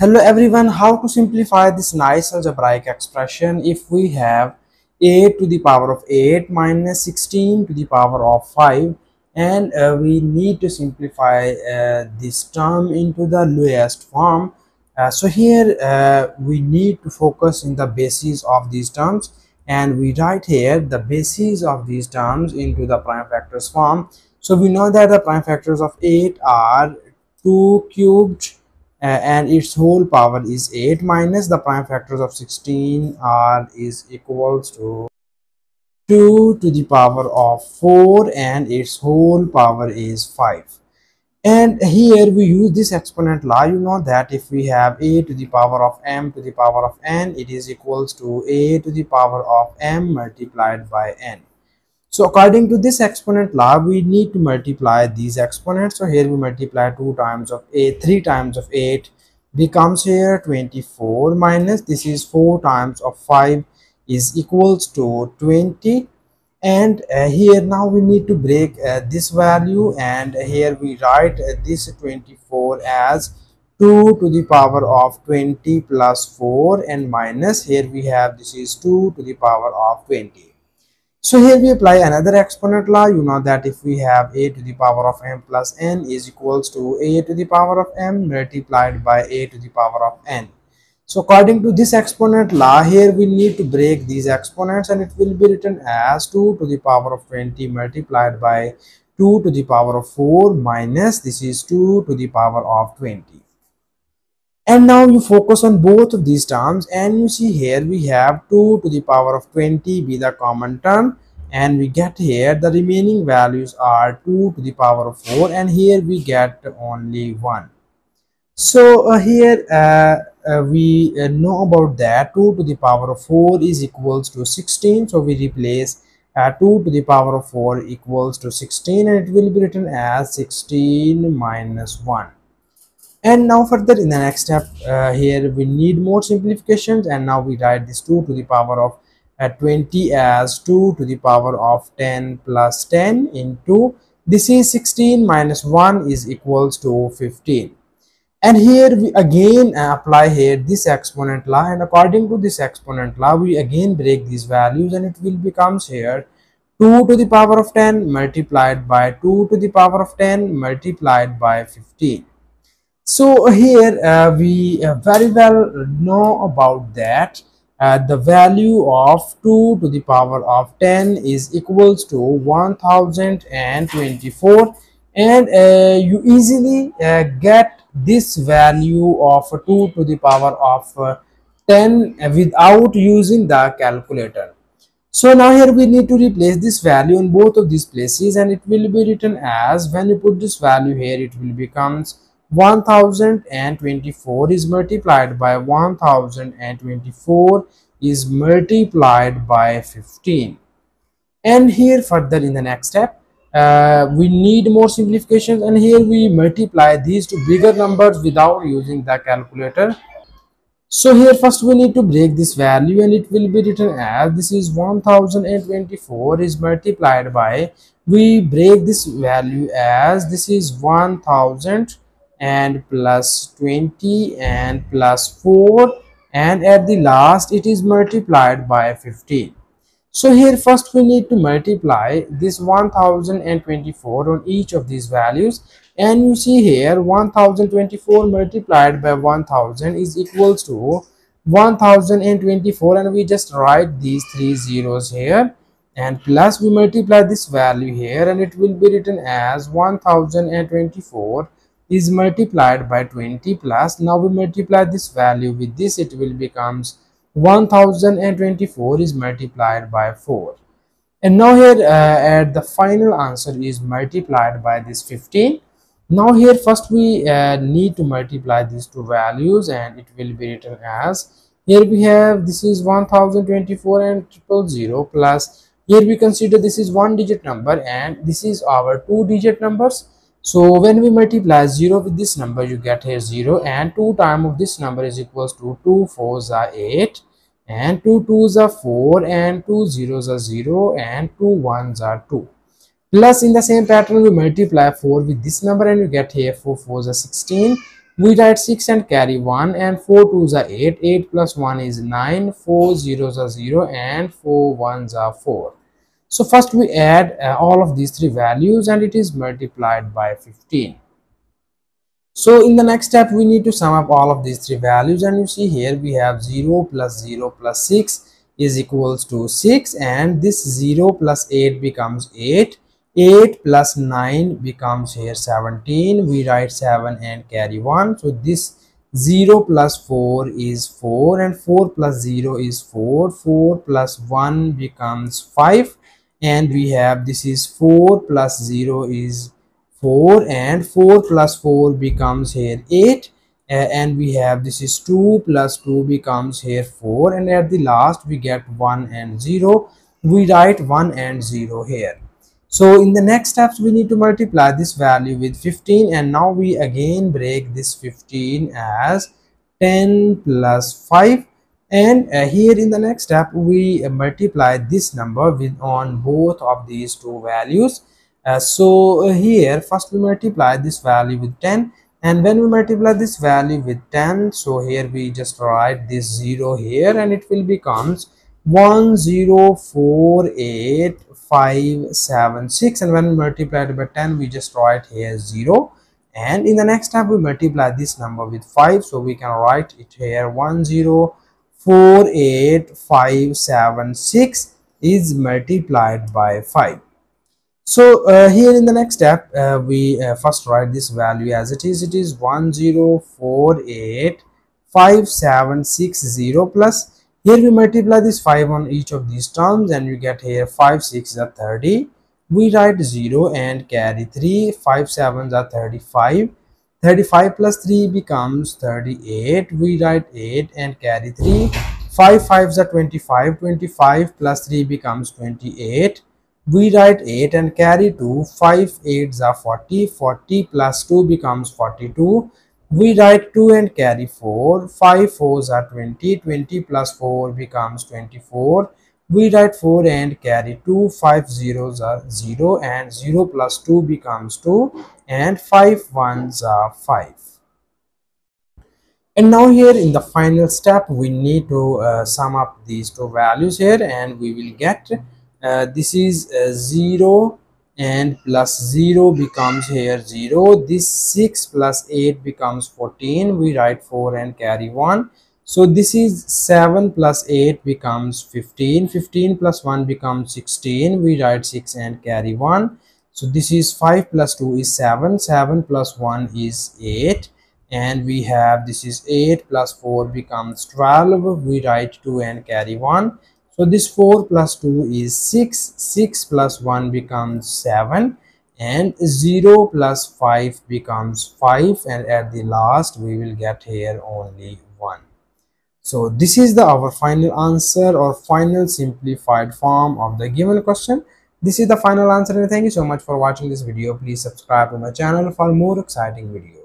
Hello everyone, how to simplify this nice algebraic expression if we have 8 to the power of 8 minus 16 to the power of 5 and uh, we need to simplify uh, this term into the lowest form. Uh, so here uh, we need to focus in the basis of these terms and we write here the basis of these terms into the prime factors form. So we know that the prime factors of 8 are 2 cubed and its whole power is 8 minus the prime factors of 16 r is equals to 2 to the power of 4 and its whole power is 5 and here we use this exponent law. You know that if we have a to the power of m to the power of n it is equals to a to the power of m multiplied by n so according to this exponent law, we need to multiply these exponents. So here we multiply 2 times of 8, 3 times of 8 becomes here 24 minus this is 4 times of 5 is equals to 20 and uh, here now we need to break uh, this value and here we write uh, this 24 as 2 to the power of 20 plus 4 and minus here we have this is 2 to the power of 20 so here we apply another exponent law. You know that if we have a to the power of m plus n is equals to a to the power of m multiplied by a to the power of n. So according to this exponent law, here we need to break these exponents and it will be written as 2 to the power of 20 multiplied by 2 to the power of 4 minus this is 2 to the power of 20 and now you focus on both of these terms and you see here we have 2 to the power of 20 be the common term and we get here the remaining values are 2 to the power of 4 and here we get only 1 so uh, here uh, uh, we uh, know about that 2 to the power of 4 is equals to 16 so we replace uh, 2 to the power of 4 equals to 16 and it will be written as 16 minus 1 and now further in the next step uh, here we need more simplifications and now we write this 2 to the power of uh, 20 as 2 to the power of 10 plus 10 into this is 16 minus 1 is equals to 15 and here we again uh, apply here this exponent law and according to this exponent law we again break these values and it will becomes here 2 to the power of 10 multiplied by 2 to the power of 10 multiplied by 15 so here uh, we uh, very well know about that uh, the value of 2 to the power of 10 is equals to 1024 and uh, you easily uh, get this value of 2 to the power of uh, 10 without using the calculator. So now here we need to replace this value in both of these places and it will be written as when you put this value here it will becomes 1024 is multiplied by 1024 is multiplied by 15 and here further in the next step uh, we need more simplifications and here we multiply these to bigger numbers without using the calculator. So here first we need to break this value and it will be written as this is 1024 is multiplied by we break this value as this is 1000 and plus 20 and plus 4 and at the last it is multiplied by 15 so here first we need to multiply this 1024 on each of these values and you see here 1024 multiplied by 1000 is equals to 1024 and we just write these three zeros here and plus we multiply this value here and it will be written as 1024 is multiplied by 20 plus. Now we multiply this value with this it will becomes 1024 is multiplied by 4 and now here uh, at the final answer is multiplied by this 15 now here first we uh, need to multiply these two values and it will be written as here we have this is 1024 and triple zero plus here we consider this is one digit number and this is our two digit numbers so when we multiply 0 with this number, you get here 0 and 2 time of this number is equals to 2 4s are 8 and 2 2s are 4 and 2 zeros are 0 and 2 1s are 2. Plus in the same pattern we multiply 4 with this number and you get here 4 4s are 16 we write 6 and carry 1 and 4 2s are 8 8 plus 1 is 9 4 zeros are 0 and 4 ones are 4 so first we add uh, all of these three values and it is multiplied by 15 so in the next step we need to sum up all of these three values and you see here we have 0 plus 0 plus 6 is equals to 6 and this 0 plus 8 becomes 8 8 plus 9 becomes here 17 we write 7 and carry 1 so this 0 plus 4 is 4 and 4 plus 0 is 4 4 plus 1 becomes 5 and we have this is 4 plus 0 is 4 and 4 plus 4 becomes here 8 uh, and we have this is 2 plus 2 becomes here 4 and at the last we get 1 and 0 we write 1 and 0 here. So in the next steps we need to multiply this value with 15 and now we again break this 15 as 10 plus 5 and uh, here in the next step we uh, multiply this number with on both of these two values. Uh, so uh, here first we multiply this value with 10 and when we multiply this value with 10 so here we just write this 0 here and it will becomes 1048576 and when we multiply it by 10 we just write here 0 and in the next step we multiply this number with 5 so we can write it here 1048576 is multiplied by 5 so uh, here in the next step uh, we uh, first write this value as it is. It is 1048576 plus. Here we multiply this 5 on each of these terms and we get here 5 6 are 30 we write 0 and carry 3 5 7s are 35 35 plus 3 becomes 38 we write 8 and carry 3 5 5s are 25 25 plus 3 becomes 28 we write 8 and carry 2 5 8s are 40 40 plus 2 becomes 42 we write 2 and carry 4 5 4s are 20 20 plus 4 becomes 24 we write 4 and carry 2 5 zeros are 0 and 0 plus 2 becomes 2 and 5 ones are 5 and now here in the final step we need to uh, sum up these two values here and we will get uh, this is uh, 0 and plus 0 becomes here 0 this 6 plus 8 becomes 14 we write 4 and carry 1 so this is 7 plus 8 becomes 15 15 plus 1 becomes 16 we write 6 and carry 1 so this is 5 plus 2 is 7 7 plus 1 is 8 and we have this is 8 plus 4 becomes 12 we write 2 and carry 1 so this 4 plus 2 is 6, 6 plus 1 becomes 7 and 0 plus 5 becomes 5 and at the last we will get here only 1. So this is the our final answer or final simplified form of the given question. This is the final answer and thank you so much for watching this video. Please subscribe to my channel for more exciting videos.